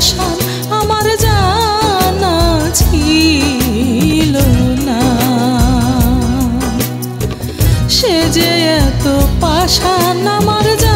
পাশান আমার জানা ছিল না। সে যে এত পাশান আমার জানা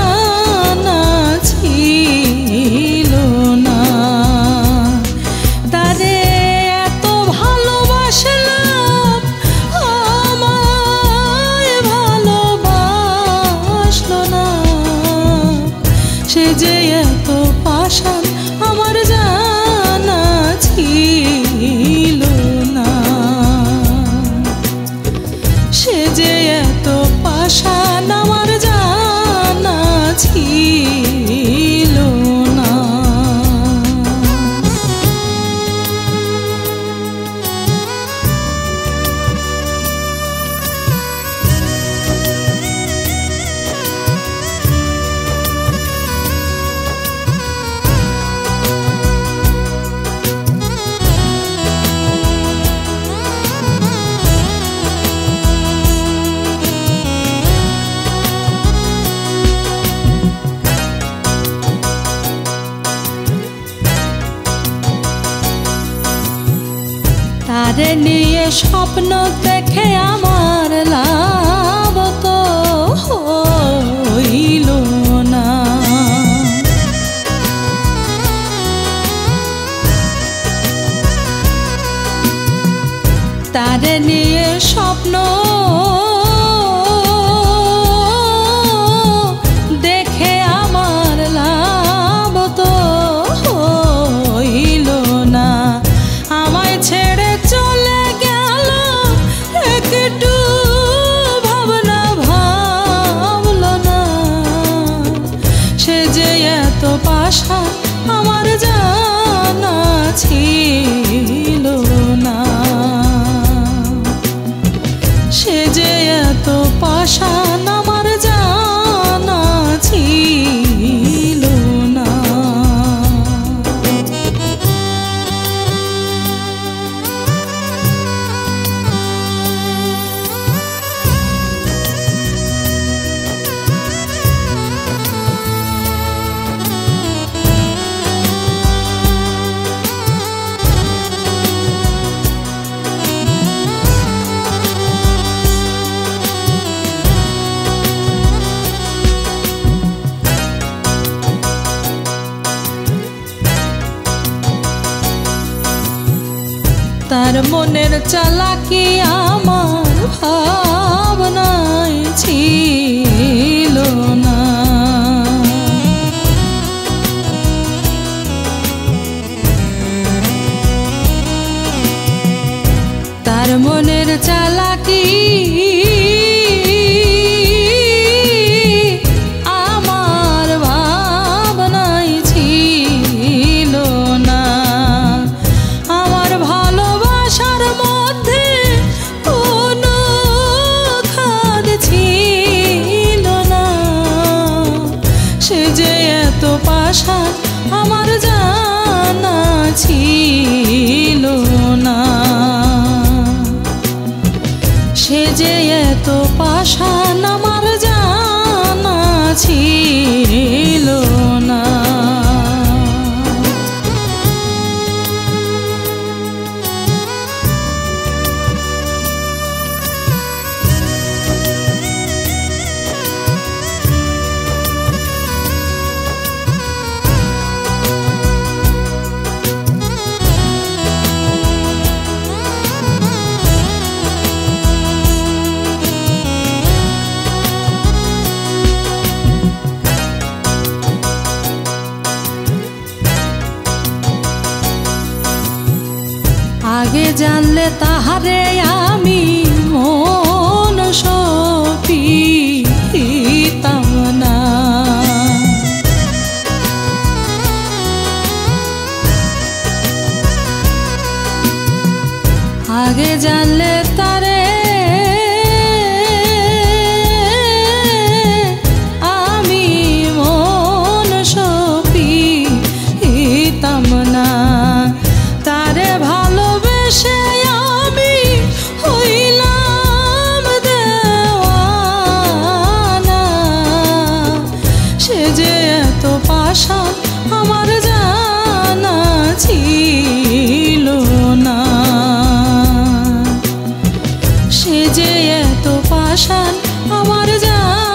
তারে নিয়ে স্বপ্ন দেখে আমার লাভ পাশা আমার জানা ছিল। তার মনের চালাকি আমার ভাবনায় ছিল না। তার মনের চালাকি পাশা আমার জানা ছিল না। সে যে এত পাশা আমার আগে জানলে তাহারে আমি মন সপিতাম না আগে জানলে তারে ভাষা আমার জানা ছিল না। সে যে এত পাষাণ আমার জানা